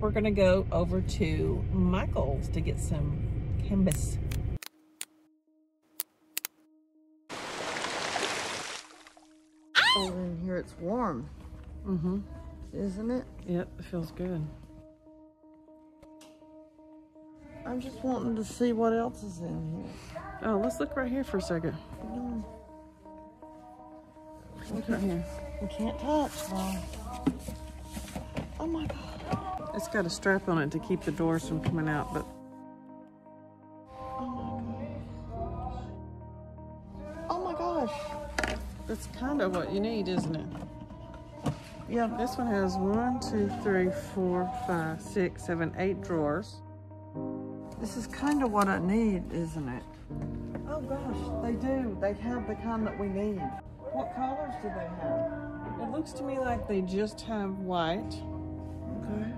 We're gonna go over to Michael's to get some canvas. Over in here it's warm, Mm-hmm. isn't it? Yep, it feels good. I'm just wanting to see what else is in here. Oh, let's look right here for a second. No, Look right here. we can't touch, Mom. Oh my God. It's got a strap on it to keep the doors from coming out, but Oh my gosh. Oh my gosh. that's kind of what you need, isn't it? Yeah, This one has one, two, three, four, five, six, seven, eight drawers. this is kind of what I need, isn't it? Oh gosh, they do. They have the kind that we need. What colors do they have? It looks to me like they just have white. Okay.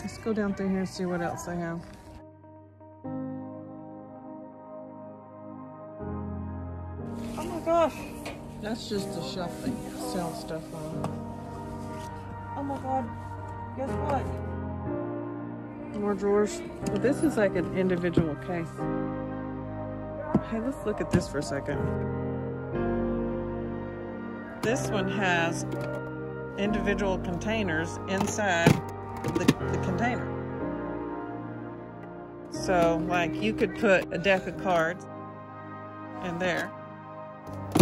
Let's go down through here and see what else they have. Oh my gosh. That's just a shelf they sell stuff on. Oh my God. Guess what? More drawers. Well, this is like an individual case. Hey, let's look at this for a second. This one has individual containers inside the, the container. So, like, you could put a deck of cards in there.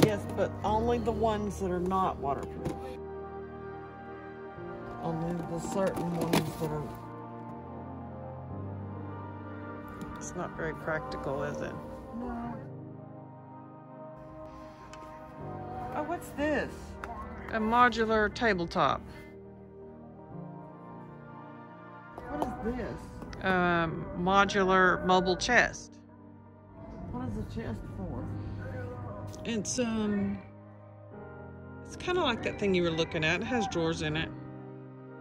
Yes, but only the ones that are not waterproof. Only the certain ones that are. It's not very practical, is it? No. Oh, what's this? A modular tabletop. This? Um, modular mobile chest. What is the chest for? It's um it's kind of like that thing you were looking at. It has drawers in it.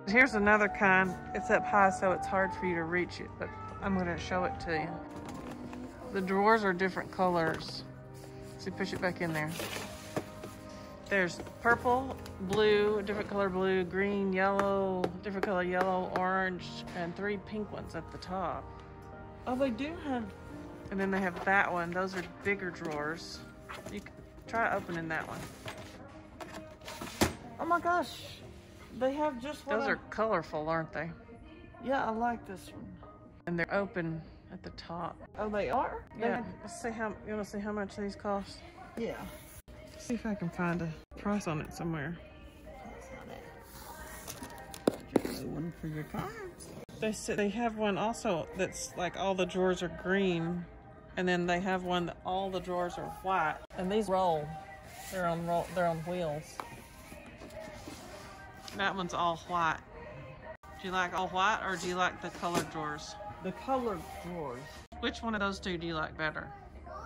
Here's another kind. It's up high so it's hard for you to reach it, but I'm going to show it to you. The drawers are different colors. So push it back in there. There's purple, blue, different color blue, green, yellow, different color yellow, orange, and three pink ones at the top. Oh, they do have. And then they have that one. Those are bigger drawers. You can try opening that one. Oh my gosh. They have just Those I- are colorful, aren't they? Yeah, I like this one. And they're open at the top. Oh, they are? They Yeah. have- Let's see how you want to see how much these cost. Yeah. See if I can find a price on it somewhere. There's one for your cards. They said they have one also that's like all the drawers are green, and then they have one that all the drawers are white. And these roll. They're on roll. They're on wheels. That one's all white. Do you like all white or do you like the colored drawers? The colored drawers. Which one of those two do you like better?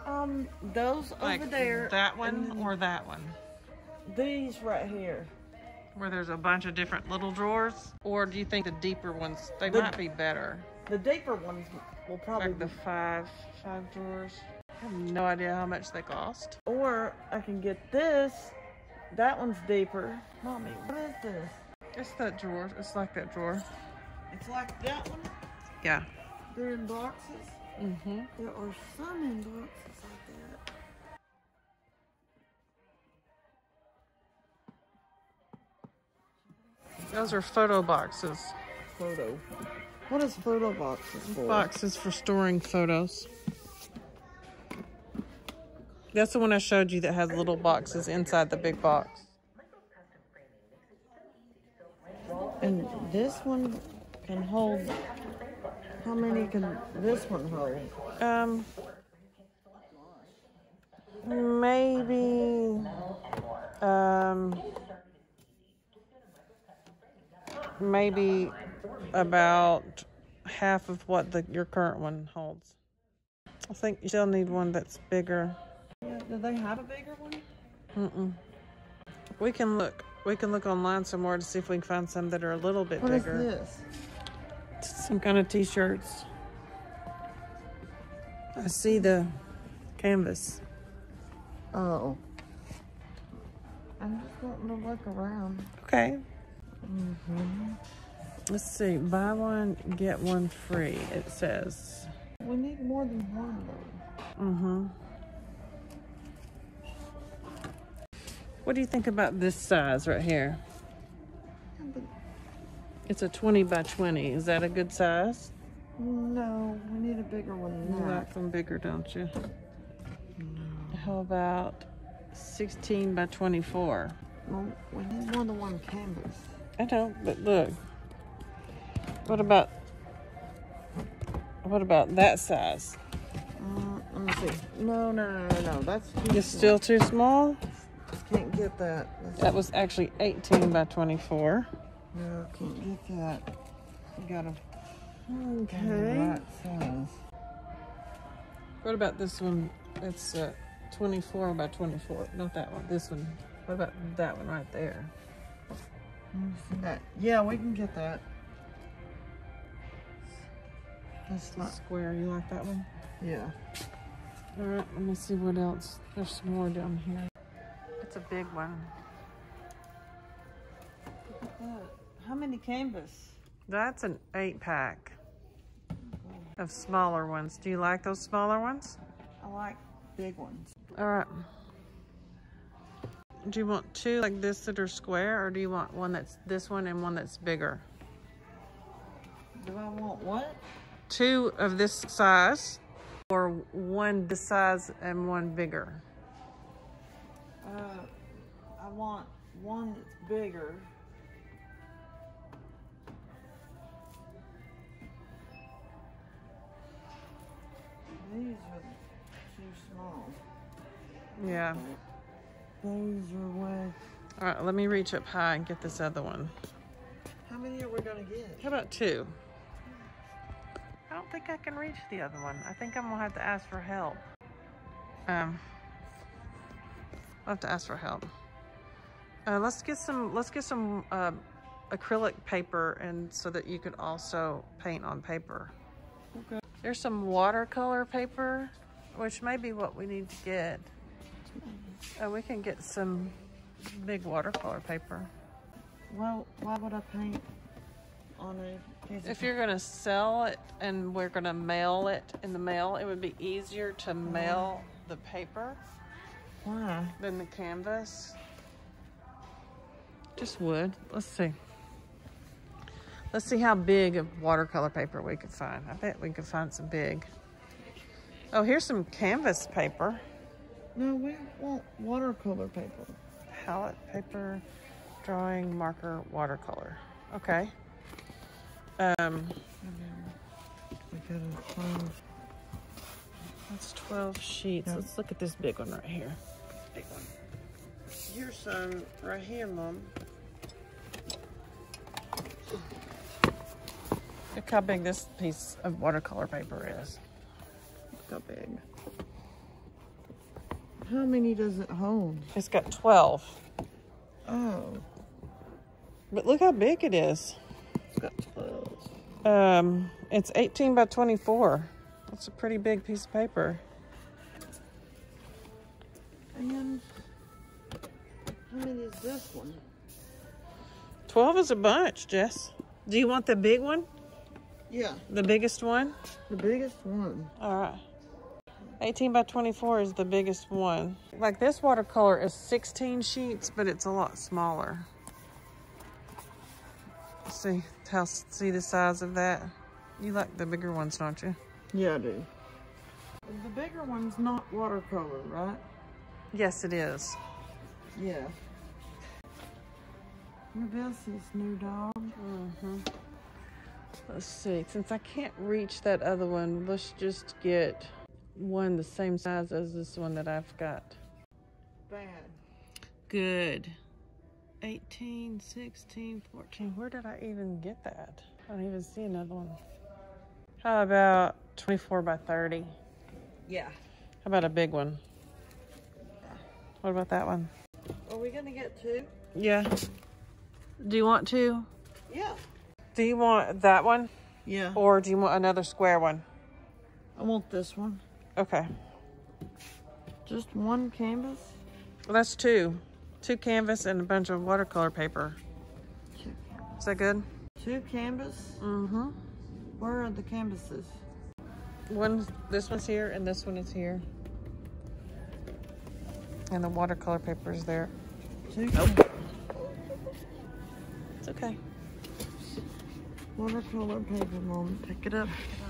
Um, those Like over there. that one or that one? these right here. Where there's a bunch of different little drawers? Or do you think the deeper ones, they The- might be better? The deeper ones will probably Like the five, five drawers? I have no idea how much they cost. Or I can get this. That one's deeper. Mommy, what is this? It's that drawer. It's like that drawer. It's like that one. Yeah. They're in boxes. Mm-hmm. There are some in boxes Those are photo boxes. Photo. What is photo boxes for? Boxes for storing photos. That's the one I showed you that has little boxes inside the big box. And this one can hold. How many can this one hold? Um, maybe, um, maybe about half of what the your current one holds. I think you still need one that's bigger. Yeah, do they have a bigger one? Mm-mm. We can look. We can look online some more to see if we can find some that are a little bit What is bigger. this? Some kind of t-shirts. I see the canvas. Oh. I'm just wanting to look around. Okay. Mm-hmm. Let's see, buy one, get one free, it says. We need more than one though. Mm-hmm. What do you think about this size right here? It's a 20 by 20. Is that a good size? no, we need a bigger one You than that. like them bigger, don't you? How about 16 by 24? Well, we need more than one canvas. I know, but look. What about what about that size? Uh, let me see. No, no, no, no, no. That's too It's small. still too small? Can't get that. That was actually 18 by 24. no, can't get that. You gotta Okay. right size. What about this one? It's uh, 24 by 24. Not that one. This one. What about that one right there? Let that. Yeah, we can get that. That's It's not. square. You like that one? Yeah. All right. Let me see what else. There's some more down here. It's a big one. Look at that. How many canvas? That's an eight pack of smaller ones. Do you like those smaller ones? I like big ones. All right. Do you want two like this that are square, or do you want one that's this one and one that's bigger? Do I want what? Two of this size, or one this size and one bigger? Uh, I want one that's bigger. These are too small. Yeah. Those are way. All right, let me reach up high and get this other one. How many are we gonna get? How about two? I don't think I can reach the other one. I think I'm gonna have to ask for help. Um, I'll have to ask for help. Uh, let's get some. Let's get some uh, acrylic paper, and so that you could also paint on paper. Okay. There's some watercolor paper, which may be what we need to get. Uh, we can get some big watercolor paper. Well, why would I paint on a piece of If you're gonna sell it and we're gonna mail it in the mail, it would be easier to mail the paper Why? than the canvas. Just wood. Let's see. Let's see how big of watercolor paper we could find. I bet we could find some big. Oh, here's some canvas paper. No, we want watercolor paper. Palette paper, drawing, marker, watercolor. Okay. Um, We gotta find. That's 12 sheets. Yeah. Let's look at this big one right here. Big one. Here's some right here, Mom. Look how big this piece of watercolor paper is. Look how big. How many does it hold? It's got 12. Oh, But look how big it is. it's got 12. Um, it's 18 by 24. That's a pretty big piece of paper. And how many is this one? 12 is a bunch, Jess. Do you want the big one? Yeah, The biggest one? the biggest one. All right. 18 by 24 is the biggest one. Like this watercolor is 16 sheets, but it's a lot smaller. See how see the size of that? You like the bigger ones, don't you? Yeah, I do. The bigger one's not watercolor, right? Yes, it is. Yeah. Your Bessie's new dog. Mm-hmm. Let's see. Since I can't reach that other one, let's just get one the same size as this one that I've got. Bad. Good. 18, 16, 14. Where did I even get that? I don't even see another one. How about 24 by 30? Yeah. How about a big one? What about that one? Are we gonna get two? Yeah. Do you want two? Yeah. Do you want that one? Yeah. Or do you want another square one? I want this one. Okay. Just one canvas? Well, that's two. Two canvas and a bunch of watercolor paper. Two. Is that good? Two canvas? Mm-hmm. Where are the canvases? One, this one's here, and this one is here. And the watercolor paper is there. Two Nope. It's okay. watercolor paper, Mom. Pick it up. We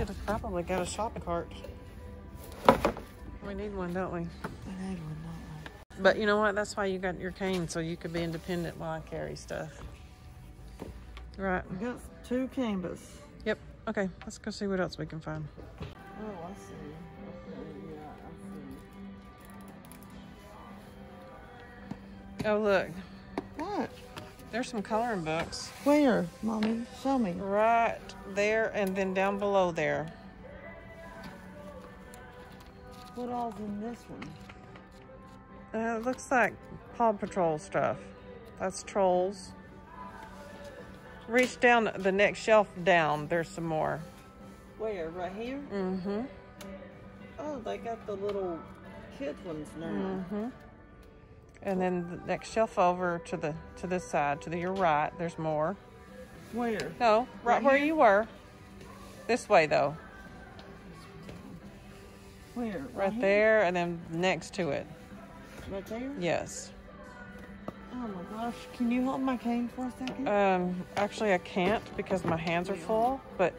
should have probably got a shopping cart. We need one, don't we? I had one, not But you know what? That's why you got your cane, so you could be independent while I carry stuff. Right. We got two canvas. Yep. Okay. Let's go see what else we can find. Oh, I see. Okay, yeah, I see. Oh, look. What? There's some coloring books Where, Mommy? Show me. right there and then down below there. What all's in this one? Uh, it looks like Paw Patrol stuff. That's trolls. Reach down the next shelf down. There's some more. Where? Right here? Mm-hmm. Oh, they got the little kid ones now. Mm-hmm. And then the next shelf over to the to this side, to the your right, there's more. Where? No, right, Right where here? you were. This way though. Where? Right here? there and then next to it. Right there? Yes. Oh my gosh. Can you hold my cane for a second? Um, actually I can't because my hands are full, but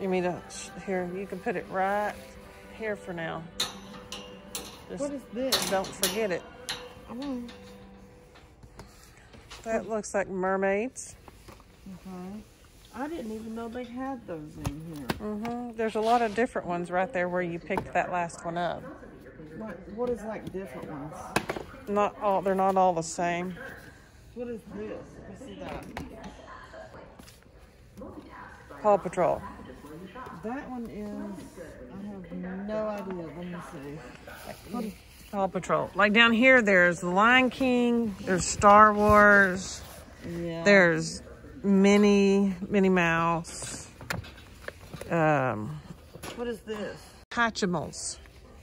you mean to, here, you can put it right here for now. Just what is this? don't forget it. Oh, That looks like mermaids. okay. I didn't even know they had those in here. hmm There's a lot of different ones right there where you picked that last one up. What, what is like different ones? Not all, they're not all the same. What is this? Let me see that. Paw Patrol. That one is, I have no idea. Let me see. Paw Patrol. Like down here, there's The Lion King, there's Star Wars, yeah. there's Minnie, Minnie Mouse, um, What is this? Hatchimals.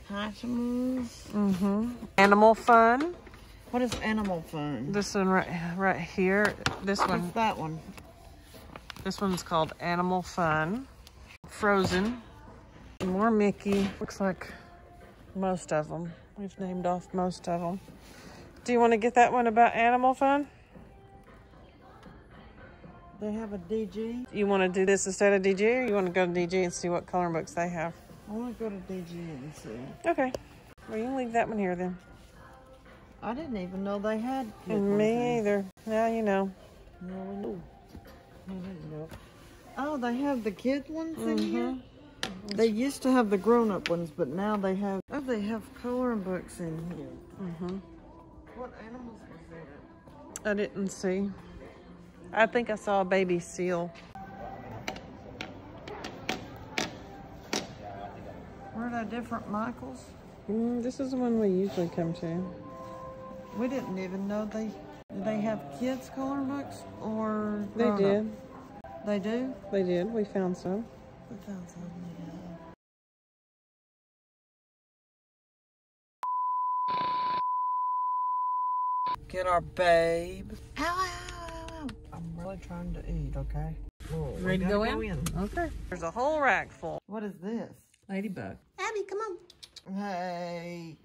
Hatchimals. hmm Animal Fun. What is Animal Fun? This one right, right here. This one, What's that one? this one's called Animal Fun. Frozen. More Mickey. Looks like most of them. We've named off most of them. Do you want to get that one about Animal Fun? They have a DG. You want to do this instead of DG, or you want to go to DG and see what coloring books they have? I want to go to DG and see. Okay. Well, you can leave that one here then. I didn't even know they had. And me either. Now you know. No, we know. I didn't know. Oh, they have the kid ones in here? Mm-hmm. They used to have the grown-up ones, but now they have... They have coloring books in here. Mm-hmm. What animals was that? I didn't see. I think I saw a baby seal. Were they different Michaels? Mm, this is the one we usually come to. We didn't even know they... They have kids coloring books or They did. They do? They did. We found some. We found some, yeah. Get our babe. Ow, ow, ow, ow. I'm really trying to eat, okay? Oh, Ready to gotta go in? Okay. There's a whole rack full. What is this? Ladybug. Abby, come on. Hey.